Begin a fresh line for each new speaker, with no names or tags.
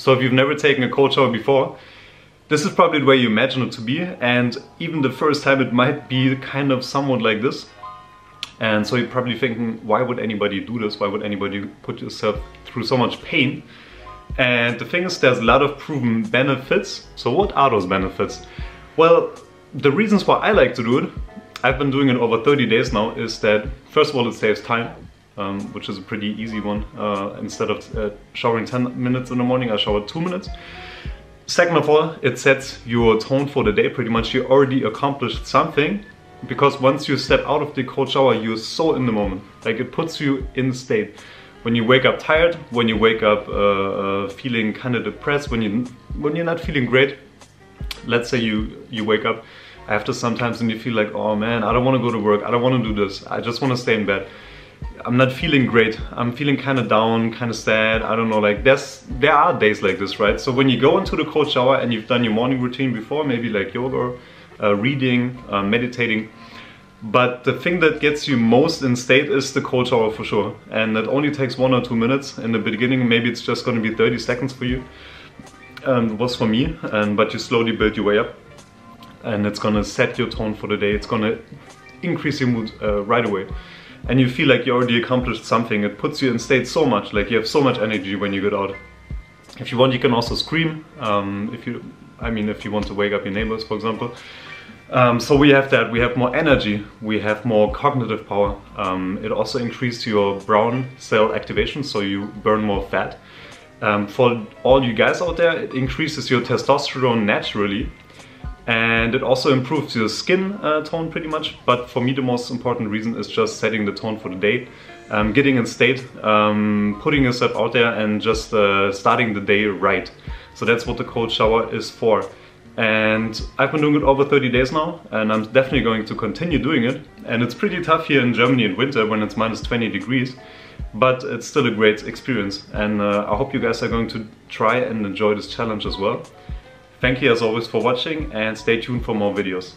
So if you've never taken a cold shower before, this is probably the way you imagine it to be and even the first time it might be kind of somewhat like this. And so you're probably thinking, why would anybody do this? Why would anybody put yourself through so much pain? And the thing is, there's a lot of proven benefits. So what are those benefits? Well, the reasons why I like to do it, I've been doing it over 30 days now, is that first of all, it saves time. Um, which is a pretty easy one. Uh, instead of uh, showering 10 minutes in the morning, I shower 2 minutes. Second of all, it sets your tone for the day pretty much. You already accomplished something because once you step out of the cold shower, you're so in the moment. Like it puts you in state. When you wake up tired, when you wake up uh, uh, feeling kind of depressed, when you when you're not feeling great, let's say you you wake up after sometimes and you feel like, oh man, I don't want to go to work, I don't want to do this, I just want to stay in bed. I'm not feeling great. I'm feeling kind of down, kind of sad. I don't know, like there's, there are days like this, right? So when you go into the cold shower and you've done your morning routine before, maybe like yoga, uh, reading, uh, meditating, but the thing that gets you most in state is the cold shower for sure. And it only takes one or two minutes. In the beginning, maybe it's just gonna be 30 seconds for you. Um, was for me, and but you slowly build your way up. And it's gonna set your tone for the day. It's gonna increase your mood uh, right away and you feel like you already accomplished something. It puts you in state so much, like you have so much energy when you get out. If you want, you can also scream. Um, if you, I mean, if you want to wake up your neighbors, for example. Um, so we have that. We have more energy. We have more cognitive power. Um, it also increases your brown cell activation, so you burn more fat. Um, for all you guys out there, it increases your testosterone naturally, and it also improves your skin uh, tone pretty much. But for me the most important reason is just setting the tone for the day. Um, getting in state um, putting yourself out there and just uh, starting the day right. So that's what the cold shower is for. And I've been doing it over 30 days now and I'm definitely going to continue doing it. And it's pretty tough here in Germany in winter when it's minus 20 degrees but it's still a great experience. And uh, I hope you guys are going to try and enjoy this challenge as well. Thank you as always for watching and stay tuned for more videos.